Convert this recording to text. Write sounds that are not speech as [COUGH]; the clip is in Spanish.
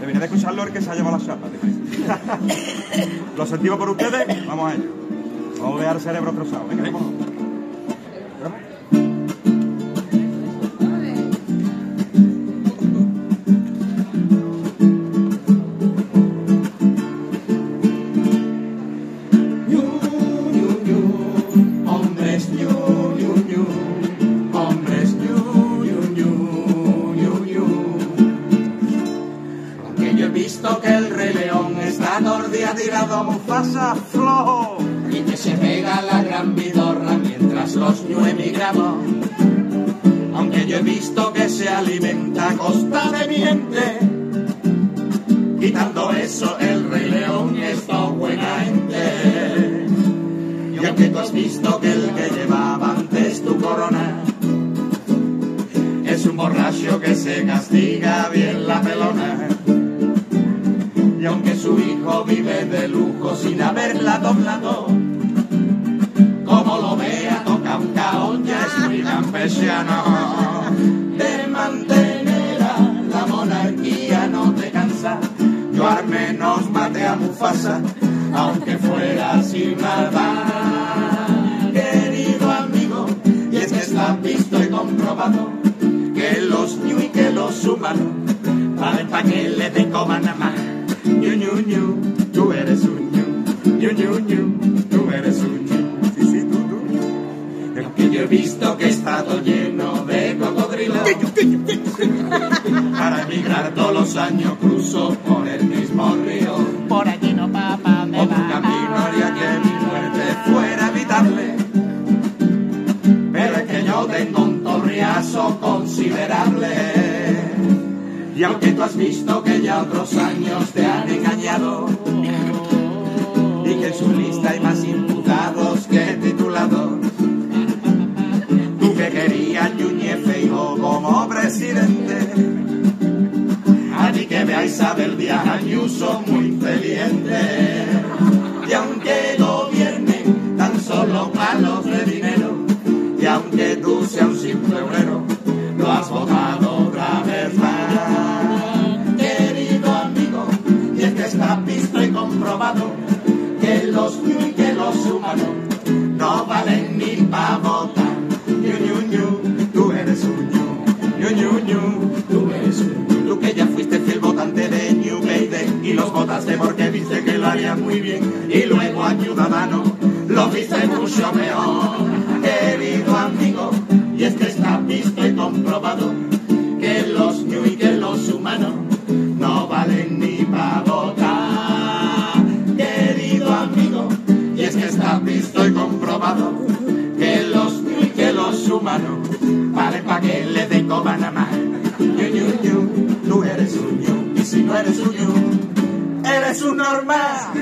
Debería de escucharlo el que se ha llevado la chapa. [LAUGHS] Lo sentimos por ustedes, vamos a ello. Vamos a ver al cerebro trozado. Venga, vámonos. Está todo el día tirado a Mufasa, flojo. y que se pega la gran vidorra mientras los ñu emigramos. Aunque yo he visto que se alimenta a costa de mi gente. Quitando eso, el rey león es todo buena gente. Y aunque tú has visto que el que llevaba antes tu corona es un borracho que se castiga bien la pelona. Y aunque su hijo vive de lujo sin haberla doblado, como lo vea toca un caón, ya es muy campesiano. De mantener a la monarquía no te cansa, yo al menos maté a Mufasa, aunque fuera sin maldad. Querido amigo, y es que está visto y comprobado que los ñu y que los humanos valen pa' que le den coma he visto que está todo lleno de cocodrilos, para emigrar todos los años cruzo por el mismo río. Por allí no va pa' de Otro camino haría que mi muerte fuera evitable. Pero es que yo tengo un torriazo considerable. Y aunque tú has visto que ya otros años te han engañado, Y aunque gobierne tan solo palos de dinero, y aunque tú seas un simple obrero, lo has votado otra vez más. Querido amigo, y es que está visto y comprobado que los y que los humanos no valen ni pa' votar. Ñu, ñu, ñu, tú eres un. Ñu, ñu, ñu, tú eres un votaste porque viste que lo harían muy bien. Y luego a Ciudadano lo viste mucho mejor. Querido amigo, y es que está visto y comprobado que los ñu y que los humanos no valen ni pa' votar. Querido amigo, y es que está visto y comprobado que los ñu y que los humanos valen pa' que le den coba nada más. Tú eres un ñu, y si no eres un ñu, eres un normal.